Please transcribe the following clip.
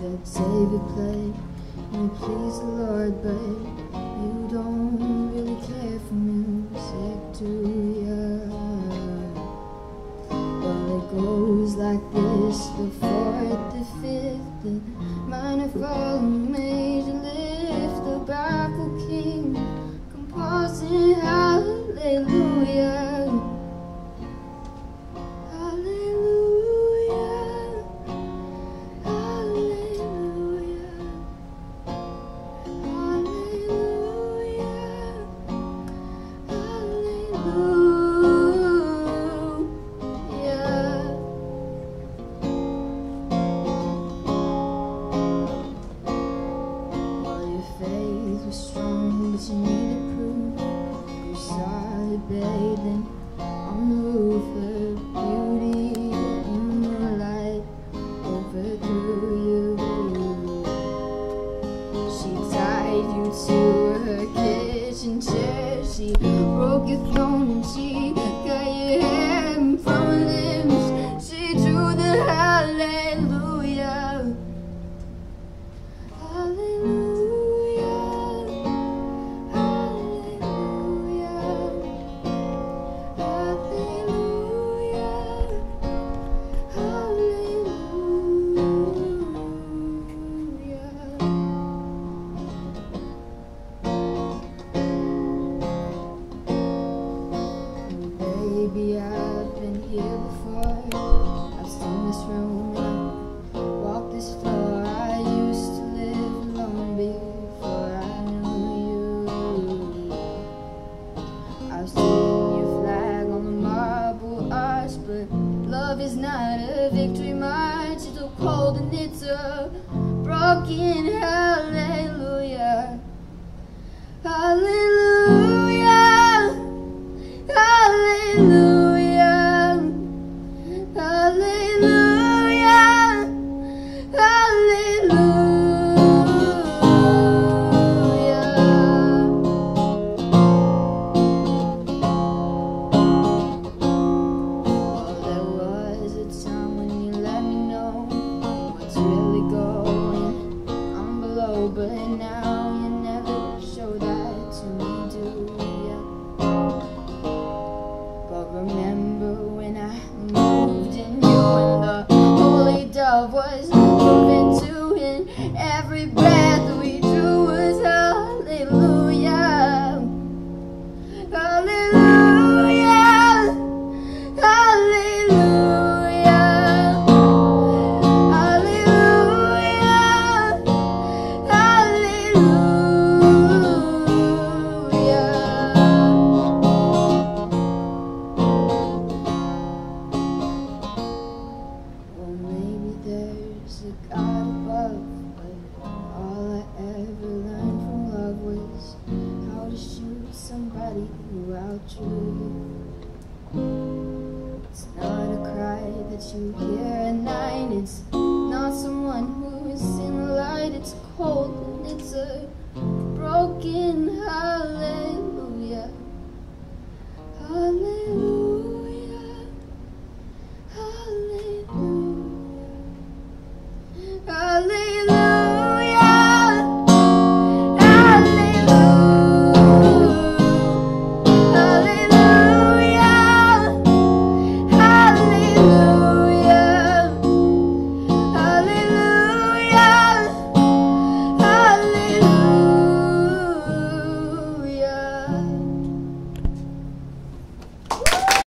that David played. And it pleased the Lord, but you don't really care for music, do ya? Well, it goes like this: the fourth, the fifth, the minor fall, the major lift, the baffled king, composing. Hallelujah, but you needed proof. You saw it bathing on the roof, her beauty in the moonlight overthrew you. She tied you to her kitchen chair. She broke your throne and she room and I've this floor. I used to live alone before I knew you. I've seen your flag on the marble arch, but love is not a victory march. It's a cold and it's a broken hallelujah. Hallelujah. Every breath we shoot somebody without you. It's not a cry that you hear at night. It's not someone who is in the light. It's cold and it's a broken hallelujah. Hallelujah. Hallelujah. Hallelujah.